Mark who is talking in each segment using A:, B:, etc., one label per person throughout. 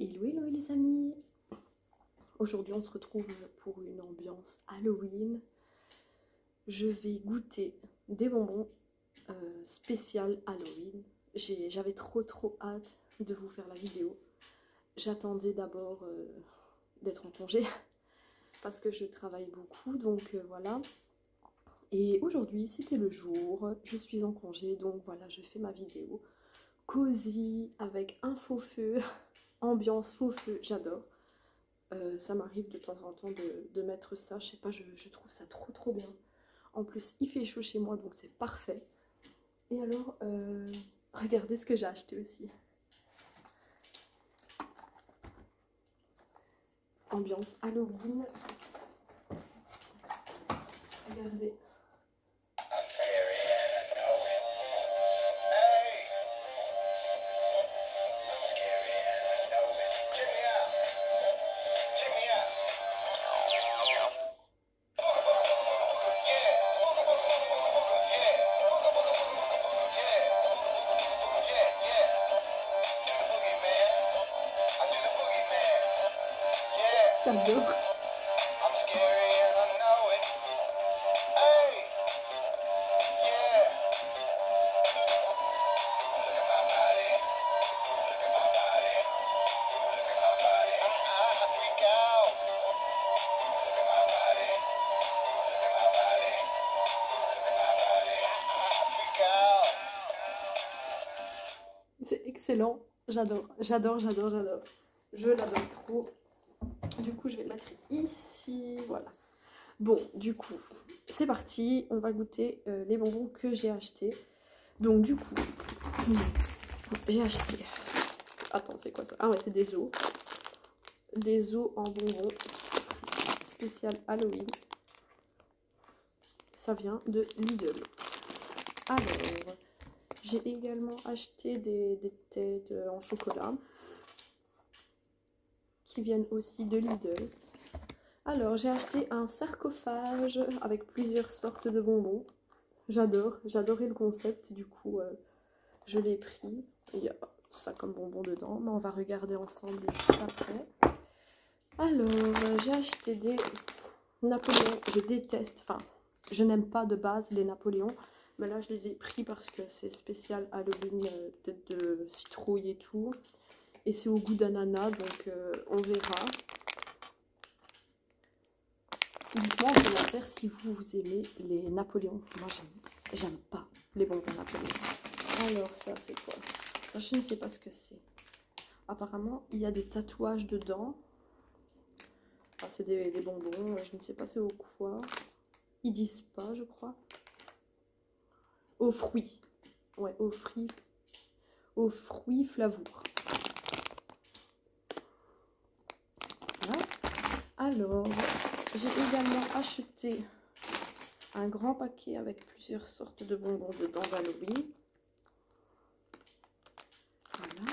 A: Hello hello les amis Aujourd'hui on se retrouve pour une ambiance Halloween. Je vais goûter des bonbons euh, Halloween. J'avais trop trop hâte de vous faire la vidéo. J'attendais d'abord euh, d'être en congé parce que je travaille beaucoup donc euh, voilà. Et aujourd'hui c'était le jour, je suis en congé donc voilà je fais ma vidéo cosy avec un faux feu ambiance faux feu, j'adore. Euh, ça m'arrive de temps en temps de, mettre ça, je sais pas, je, trouve ça trop trop bien. En plus, il fait chaud chez moi, donc c'est parfait. Et alors, euh, regardez ce que j'ai acheté aussi. Ambiance Halloween. Regardez. C'est excellent. J'adore, j'adore, j'adore, j'adore. Je l'adore trop. Du coup, je vais le mettre ici. Voilà. Bon, du coup, c'est parti. On va goûter euh, les bonbons que j'ai achetés. Donc, du coup, j'ai acheté... Attends, c'est quoi ça? Ah ouais, c'est des os. Des os en bonbons. Spécial Halloween. Ça vient de Lidl. Alors, j'ai également acheté des, têtes en chocolat qui viennent aussi de Lidl. Alors, j'ai acheté un sarcophage avec plusieurs sortes de bonbons. J'adore, j'adorais le concept, du coup, euh, je l'ai pris. Il y a ça comme bonbon dedans, mais on va regarder ensemble juste après. Alors, j'ai acheté des Napoléons. Je déteste, enfin, je n'aime pas de base les Napoléons. Mais là, je les ai pris parce que c'est spécial Halloween, euh, peut-être de citrouille et tout. Et c'est au goût d'ananas, donc euh, on verra. Dites-moi en commentaire si vous, aimez les Napoléons. Moi, j'aime pas les bonbons Napoléons. Alors, ça, c'est quoi? Ça, je ne sais pas ce que c'est. Apparemment, il y a des tatouages dedans. Ah, c'est des, des, bonbons. Je ne sais pas c'est au quoi. Ils disent pas, je crois. Aux fruits. Ouais, aux fruits. Aux fruits flavours. Alors, j'ai également acheté un grand paquet avec plusieurs sortes de bonbons dedans d'Halloween. Voilà.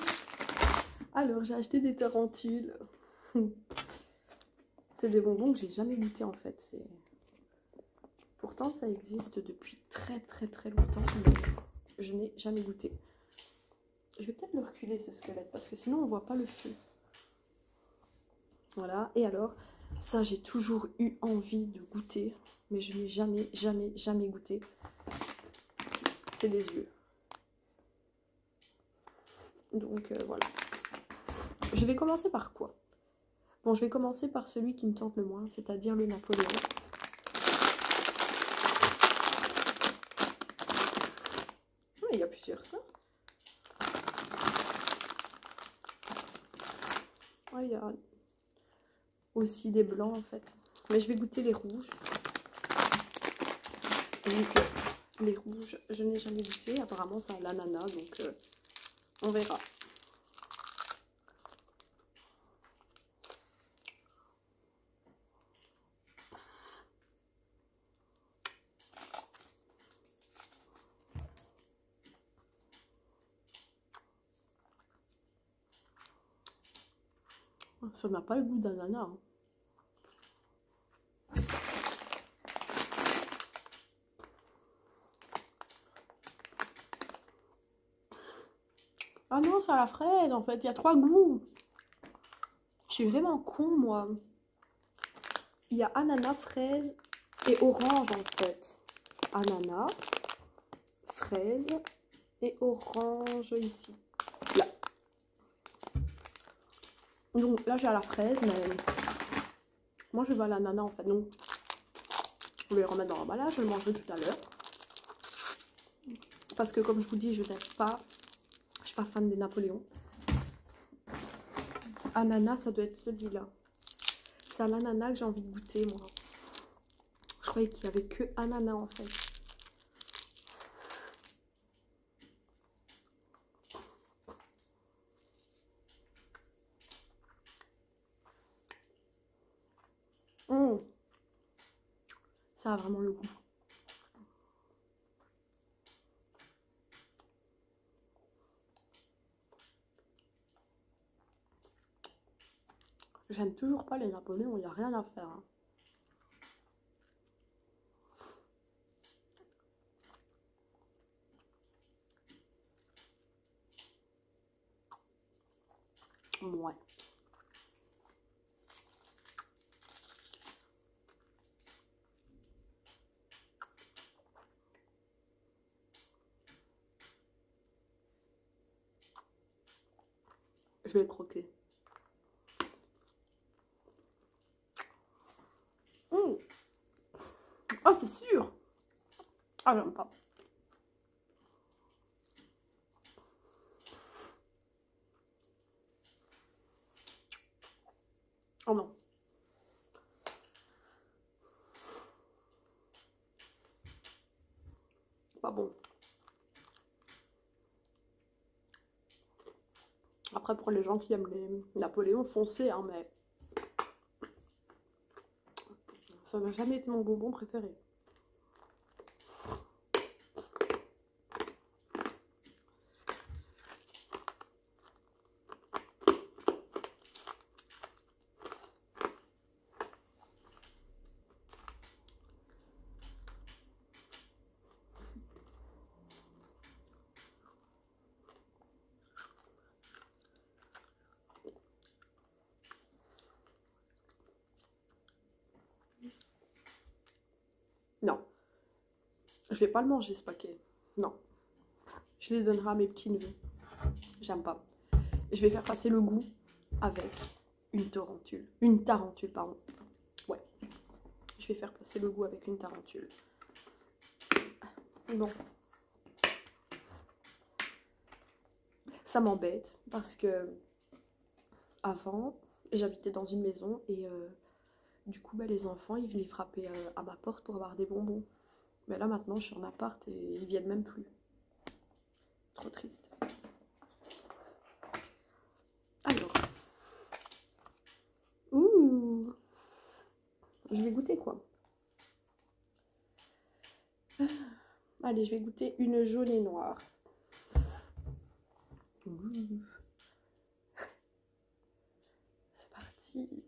A: Alors, j'ai acheté des tarentules. C'est des bonbons que j'ai jamais goûté en fait. Pourtant, ça existe depuis très très très longtemps, mais je n'ai jamais goûté. Je vais peut-être le reculer ce squelette parce que sinon on voit pas le feu. Voilà, et alors, ça, j'ai toujours eu envie de goûter, mais je n'ai jamais, jamais, jamais goûté. C'est les yeux. Donc, euh, voilà. Je vais commencer par quoi? Bon, je vais commencer par celui qui me tente le moins, c'est-à-dire le Napoléon. Ça. Ah, il a aussi des blancs en fait. Mais je vais goûter les rouges. Les rouges, je n'ai jamais goûté. Apparemment, ça a l'ananas, donc euh, on verra. Ça n'a pas le goût d'ananas. Hein. Ah non, ça la fraise en fait, il y a trois goûts. Je suis vraiment con, moi. Il y a ananas, fraise et orange, en fait. Ananas, fraise et orange ici. Là. Donc là, j'ai la fraise, mais moi, je veux à l'ananas, en fait. Donc, je vais le remettre dans l'emballage. Je le mangerai tout à l'heure. Parce que, comme je vous dis, je n'aime pas... Je suis pas fan des Napoléons. Ananas, ça doit être celui-là. C'est à l'ananas que j'ai envie de goûter, moi. Je croyais qu'il n'y avait que ananas, en fait. Mmh. Vraiment le goût. J'aime toujours pas les Napoléons, il n'y a rien à faire. Hein. Ouais. Je vais croquer. Mmh. Ah, c'est sûr. Ah, pas. Oh non. Pas bon. Après, pour les gens qui aiment les Napoléons, foncez, hein, mais ça n'a jamais été mon bonbon préféré. Non. Je vais pas le manger ce paquet. Non. Je les donnerai à mes petits neveux. J'aime pas. Je vais faire passer le goût avec une tarentule. Une tarentule, pardon. Ouais. Je vais faire passer le goût avec une tarentule. Bon. Ça m'embête parce que avant, j'habitais dans une maison et euh, du coup, bah, les enfants, ils venaient frapper euh, à ma porte pour avoir des bonbons. Mais là, maintenant, je suis en appart et ils viennent même plus. Trop triste. Alors. Ouh Je vais goûter quoi? Allez, je vais goûter une jaune et noire. C'est parti.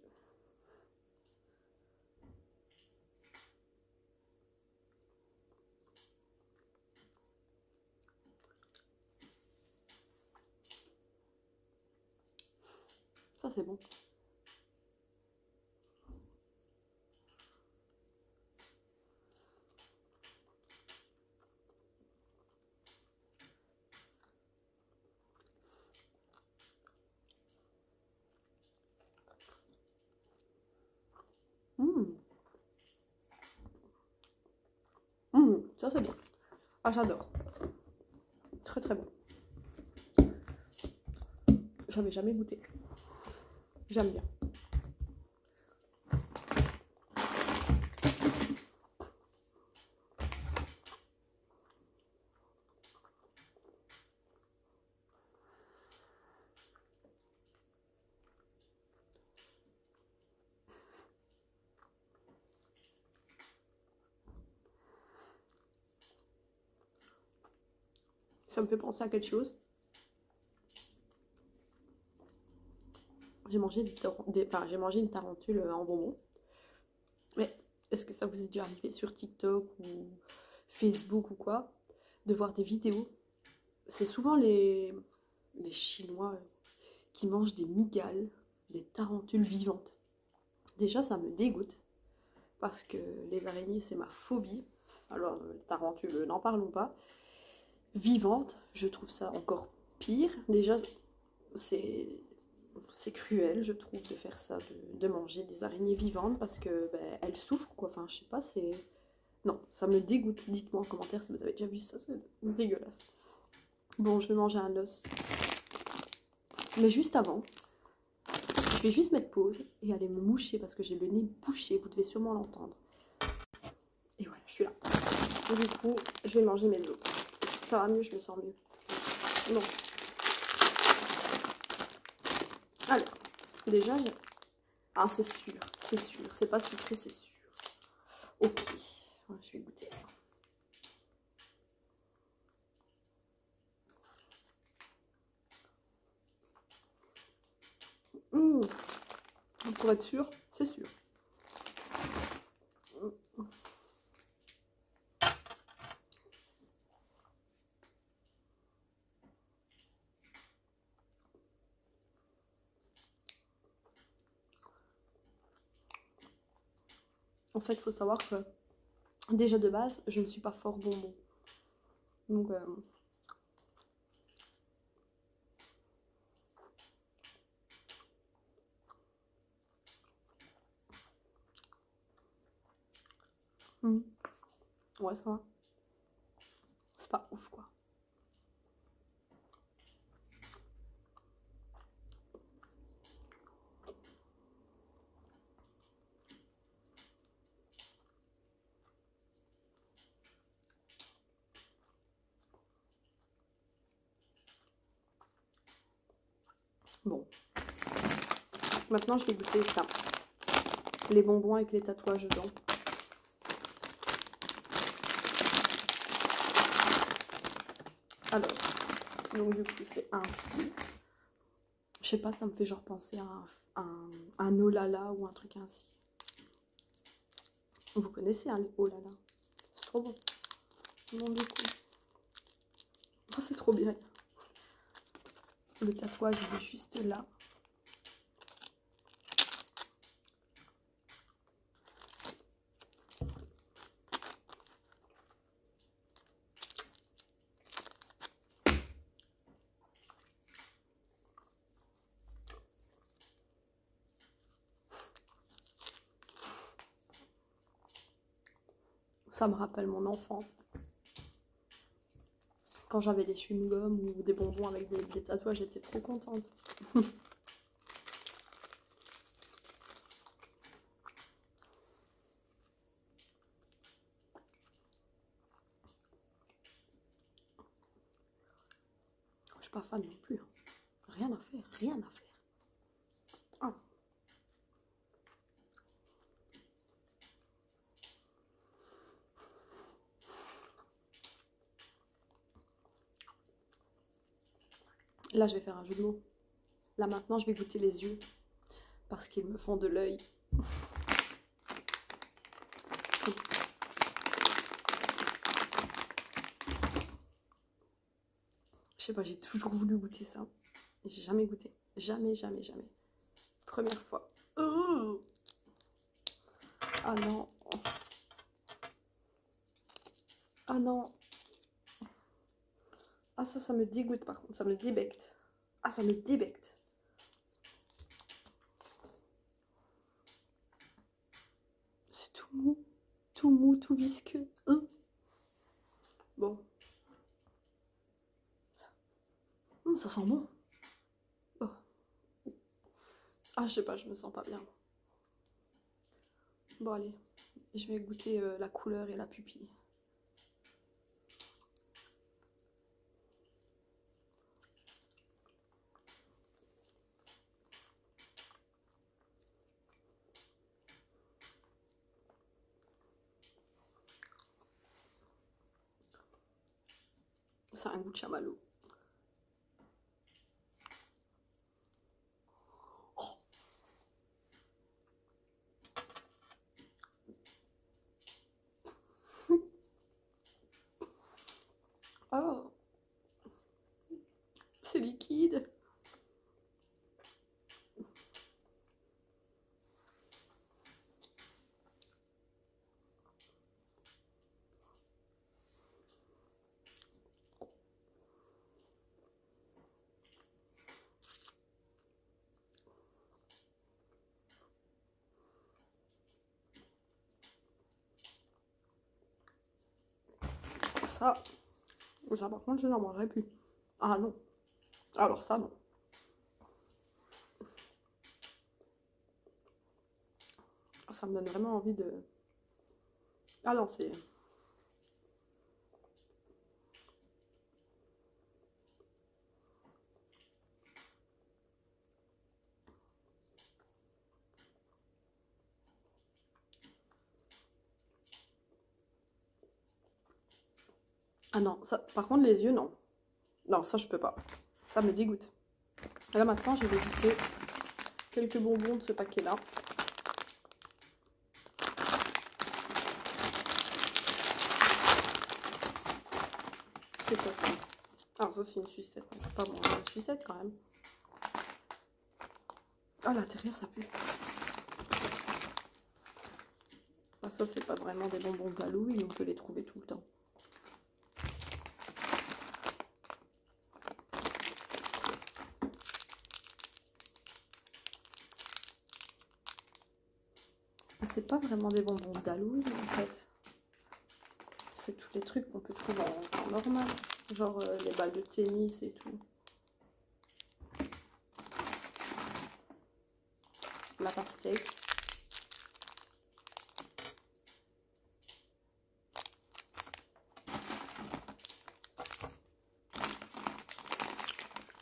A: Ça, c'est bon. Mmh. Mmh, ça c'est bon. Ah j'adore. Très très bon. J'avais jamais goûté. J'aime bien. Ça me fait penser à quelque chose. J'ai mangé, des, j'ai mangé une tarentule en bonbon. Mais est-ce que ça vous est déjà arrivé sur TikTok ou Facebook ou quoi De voir des vidéos? C'est souvent les, les Chinois qui mangent des migales des tarentules vivantes. Déjà, ça me dégoûte parce que les araignées, c'est ma phobie. Alors, euh, les tarentules, n'en parlons pas. Vivantes, je trouve ça encore pire. Déjà, c'est c'est cruel, je trouve, de faire ça, de, manger des araignées vivantes parce que ben, elles souffrent, quoi. Enfin, je sais pas, c'est. Non, ça me dégoûte. Dites-moi en commentaire si vous avez déjà vu ça, c'est dégueulasse. Bon, je vais manger un os. Mais juste avant, je vais juste mettre pause et aller me moucher parce que j'ai le nez bouché, vous devez sûrement l'entendre. Et voilà, je suis là. Et du coup, je vais manger mes os. Ça va mieux, je me sens mieux. Non. Alors, déjà, ah, c'est sûr, c'est sûr. C'est pas sucré, c'est sûr. Ok, je vais goûter. Mmh. Pour être sûr, c'est sûr. En fait, il faut savoir que déjà de base, je ne suis pas fort bonbon. Donc, euh, hmm. Ouais, ça va. C'est pas ouf, quoi. Bon. Maintenant, je vais goûter ça. Les bonbons avec les tatouages dedans. Alors, donc du coup, c'est ainsi. Je sais pas, ça me fait genre penser à un, Olala ou un truc ainsi. Vous connaissez un Olala C'est trop bon. Bon, du coup. Oh, c'est trop bien. Le tatouage est juste là. Ça me rappelle mon enfance quand j'avais des chewing-gums ou des bonbons avec des, tatouages, j'étais trop contente. Je suis pas fan non plus. Hein. Rien à faire, rien à faire. Je vais faire un jeu de mots. Là, maintenant, je vais goûter les yeux. Parce qu'ils me font de l'œil. Je sais pas, j'ai toujours voulu goûter ça. J'ai jamais goûté. Jamais, jamais, jamais. Première fois. Oh ah non. Ah non. Ah ça, ça me dégoûte par contre, ça me débecte. Ah, ça me débecte. C'est tout mou, tout mou, tout visqueux. Hein? Bon. Hum, ça sent bon. Oh. Ah, je sais pas, je me sens pas bien. Bon, allez, je vais goûter euh, la couleur et la pupille. C'est un goût de chamallow. Oh, c'est liquide. Ça, ça par contre, je n'en mangerai plus. Ah non. Alors ça, non. Ça me donne vraiment envie de... Ah non, c'est... Ah non, ça, par contre, les yeux, non. Non, ça, je peux pas. Ça me dégoûte. là, maintenant, je vais goûter quelques bonbons de ce paquet-là. C'est quoi ça Ah, ça, c'est une sucette. Pas bon, une sucette quand même. Ah, l'intérieur, ça pue. Ah, ça, c'est pas vraiment des bonbons d'Halloween. On peut les trouver tout le temps. c'est vraiment des bonbons d'Halloween en fait. C'est tous les trucs qu'on peut trouver en normal. Genre euh, les balles de tennis et tout. La pastèque.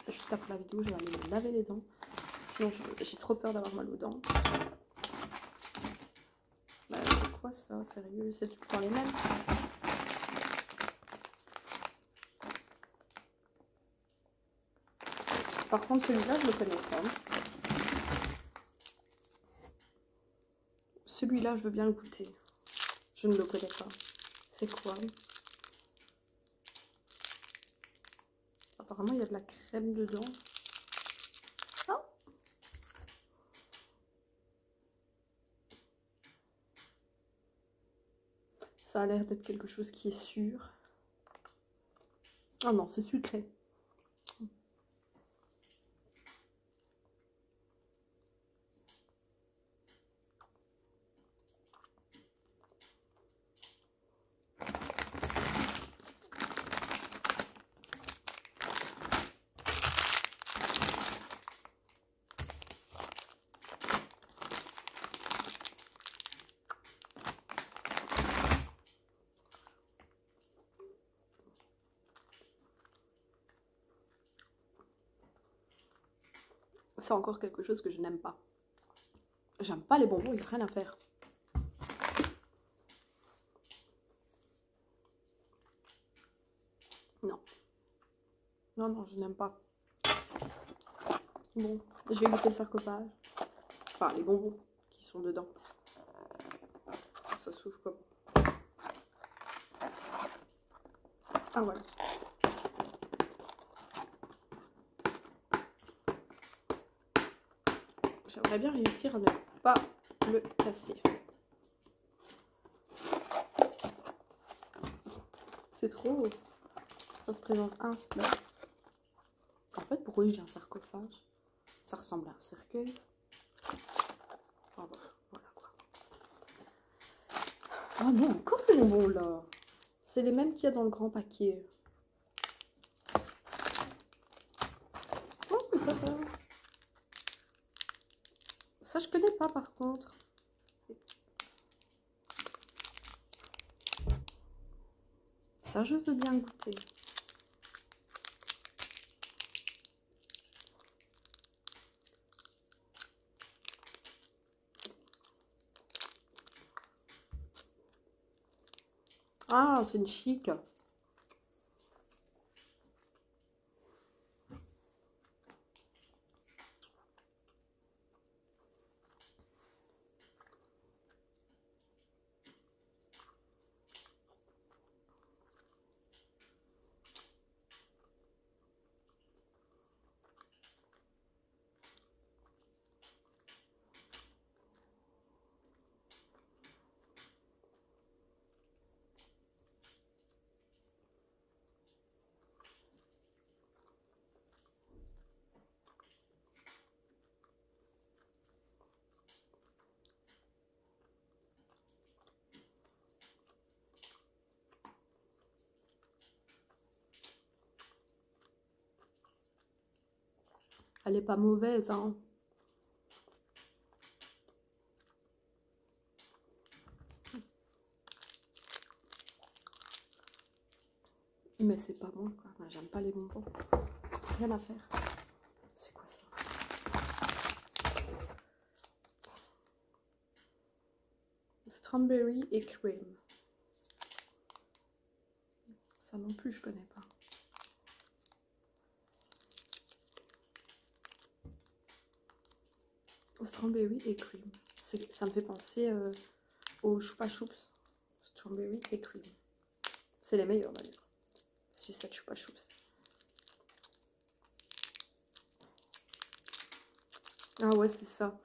A: Juste après la vidéo, je vais aller me laver les dents. Sinon, j'ai trop peur d'avoir mal aux dents ça Sérieux C'est tout le temps les mêmes Par contre, celui-là, je le connais pas. Celui-là, je veux bien le goûter. Je ne le connais pas. C'est quoi? Apparemment, il y a de la crème dedans. Ça a l'air d'être quelque chose qui est sûr. Ah non, c'est sucré. C'est encore quelque chose que je n'aime pas. J'aime pas les bonbons, ils rien à faire. Non. Non, non, je n'aime pas. Bon, je vais goûter le sarcophage. Enfin, les bonbons qui sont dedans. Ça s'ouvre comme. Ah voilà. J'aimerais bien réussir à ne pas le casser. C'est trop... Ça se présente ainsi. En fait, pourquoi j'ai un sarcophage Ça ressemble à un cercueil. Oh, non, encore des bonbons là. C'est les mêmes qu'il y a dans le grand paquet. Ça, je connais pas par Ça, je veux bien goûter. Ah, c'est une chic. Elle est pas mauvaise, hein. Mais c'est pas bon, quoi. J'aime pas les bonbons. Rien à faire. C'est quoi ça? Strawberry et cream. Ça non plus, je connais pas. Strawberry et cream. Ça me fait penser euh, aux choupa choups. Strawberry et cream. C'est les meilleurs d'ailleurs. Si ça choupa choups. Ah ouais, c'est ça.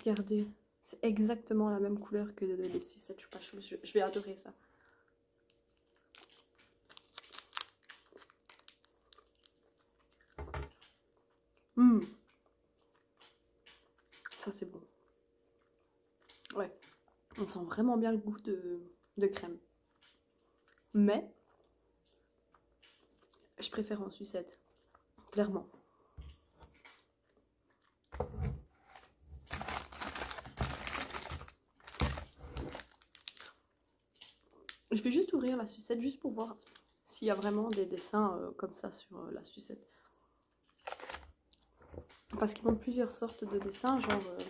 A: Regardez. C'est exactement la même couleur que les sucettes choupa choups. Je, vais adorer ça. Hum. C'est bon. Ouais. On sent vraiment bien le goût de, de crème. Mais, je préfère en sucette. Clairement. Je vais juste ouvrir la sucette juste pour voir s'il y a vraiment des dessins euh, comme ça sur euh, la sucette. Parce qu'ils ont plusieurs sortes de dessins, genre euh,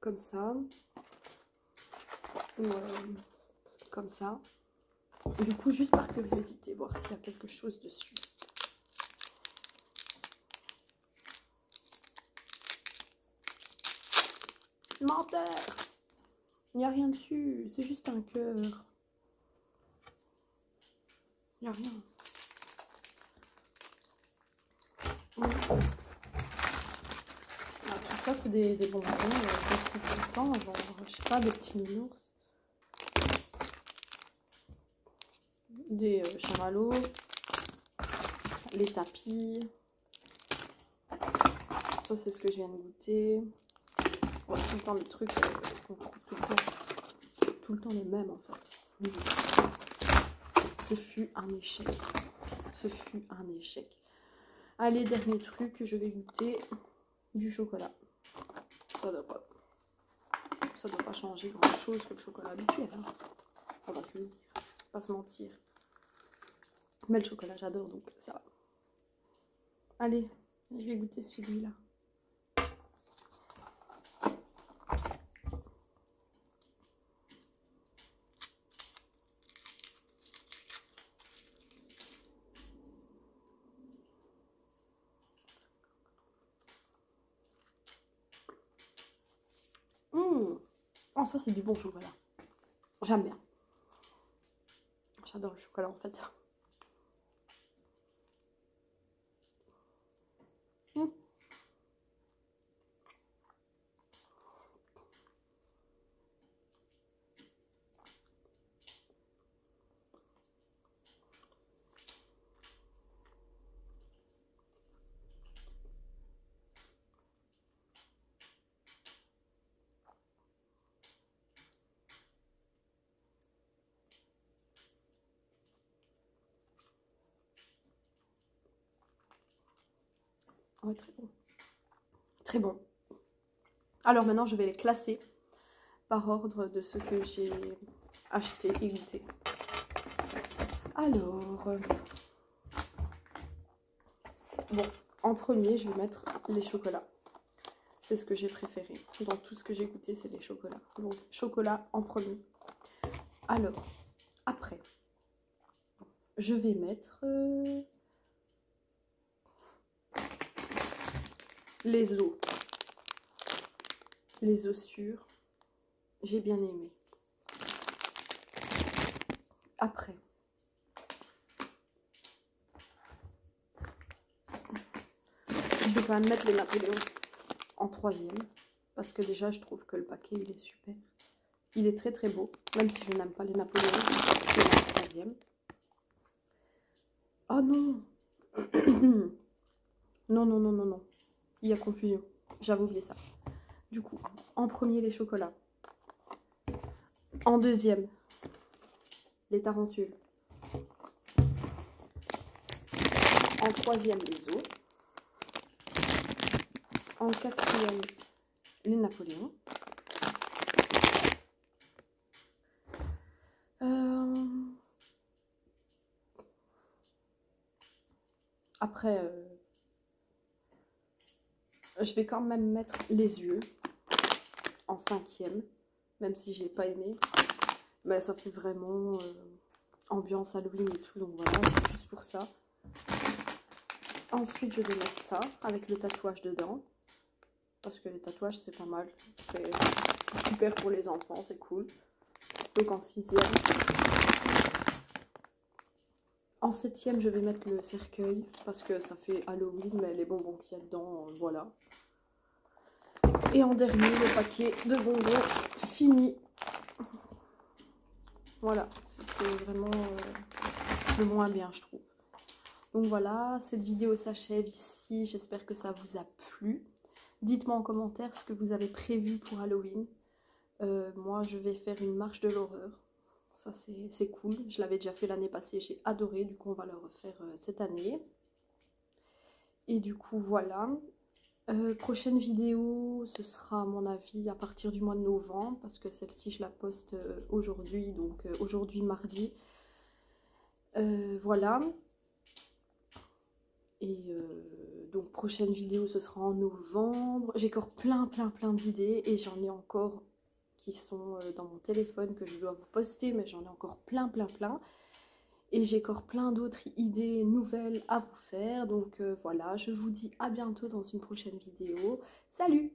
A: comme ça. Ou comme ça. du coup, juste par curiosité, voir s'il y a quelque chose dessus. Menteur Il n'y a rien dessus, c'est juste un cœur. Il n'y a rien. C'est des, des, bonbons tout le je sais pas, des petits nounours. Des euh, chamallows. Les tapis. Ça, c'est ce que je viens de goûter. Tout le temps des trucs euh, tout le temps. Tout le temps les mêmes, en fait. Ce fut un échec. Ce fut un échec. Allez, dernier truc que je vais goûter. Du chocolat. Ça doit pas, ça doit pas changer grand chose que le chocolat habituel. Hein. On va se le. Pas se mentir. Mais le chocolat, j'adore, donc ça va. Allez, je vais goûter celui-là. Oh, ça, c'est du bon chocolat. J'aime bien. J'adore le chocolat, en fait. Mmh. Très bon. Très bon. Alors maintenant, je vais les classer par ordre de ce que j'ai acheté et goûté. Alors, bon, en premier, je vais mettre les chocolats. C'est ce que j'ai préféré. Dans tout ce que j'ai goûté, c'est les chocolats. Donc, chocolat en premier. Alors, après, je vais mettre... Euh, Les os. Les os sûrs. J'ai bien aimé. Après. Je vais quand même mettre les Napoléons en troisième. Parce que déjà, je trouve que le paquet, il est super. Il est très très beau. Même si je n'aime pas les Napoléons. En troisième. Oh non Non, non, non, non, non il y a confusion. J'avais oublié ça. Du coup, en premier, les chocolats. En deuxième, les tarentules. En troisième, les os. En quatrième, les Napoléons. Euh, après, euh, je vais quand même mettre les yeux en cinquième, même si j'ai pas aimé. Mais ça fait vraiment euh, ambiance Halloween et tout, donc voilà, c'est juste pour ça. Ensuite, je vais mettre ça avec le tatouage dedans. Parce que les tatouages, c'est pas mal. C'est super pour les enfants, c'est cool. Donc en sixième. En septième, je vais mettre le cercueil. Parce que ça fait Halloween, mais les bonbons qu'il y a dedans, euh, voilà. Et en dernier, le paquet de bonbons fini. Voilà, c'est vraiment euh, le moins bien, je trouve. Donc voilà, cette vidéo s'achève ici. J'espère que ça vous a plu. Dites-moi en commentaire ce que vous avez prévu pour Halloween. Euh, moi, je vais faire une marche de l'horreur. Ça, c'est cool. Je l'avais déjà fait l'année passée. J'ai adoré. Du coup, on va le refaire euh, cette année. Et du coup, voilà. Euh, prochaine vidéo, ce sera à mon avis à partir du mois de novembre. Parce que celle-ci, je la poste aujourd'hui. Donc, aujourd'hui, mardi. voilà. Et euh, donc prochaine vidéo ce sera en novembre. J'ai encore plein plein plein d'idées et j'en ai encore qui sont euh, dans mon téléphone que je dois vous poster mais j'en ai encore plein plein plein. Et j'ai encore plein d'autres idées nouvelles à vous faire. Donc euh, voilà, je vous dis à bientôt dans une prochaine vidéo. Salut